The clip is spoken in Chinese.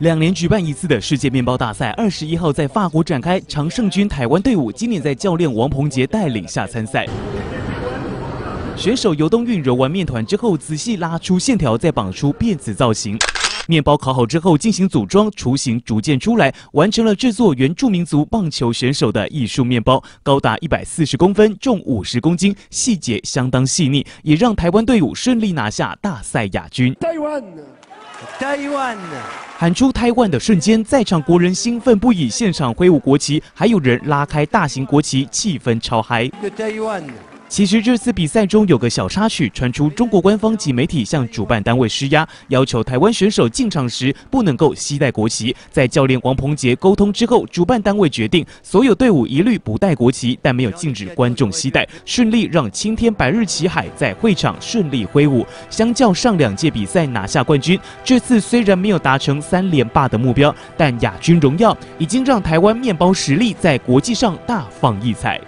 两年举办一次的世界面包大赛二十一号在法国展开常胜军台湾队伍今年在教练王鹏杰带领下参赛。选手游冬运揉完面团之后仔细拉出线条再绑出辫子造型。面包烤好之后进行组装，雏形逐渐出来，完成了制作原住民族棒球选手的艺术面包，高达一百四十公分，重五十公斤，细节相当细腻，也让台湾队伍顺利拿下大赛亚军。台湾，台湾，喊出台湾的瞬间，在场国人兴奋不已，现场挥舞国旗，还有人拉开大型国旗，气氛超嗨。其实这次比赛中有个小插曲传出，中国官方及媒体向主办单位施压，要求台湾选手进场时不能够携带国旗。在教练王鹏杰沟通之后，主办单位决定所有队伍一律不带国旗，但没有禁止观众携带，顺利让青天白日旗海在会场顺利挥舞。相较上两届比赛拿下冠军，这次虽然没有达成三连霸的目标，但亚军荣耀已经让台湾面包实力在国际上大放异彩。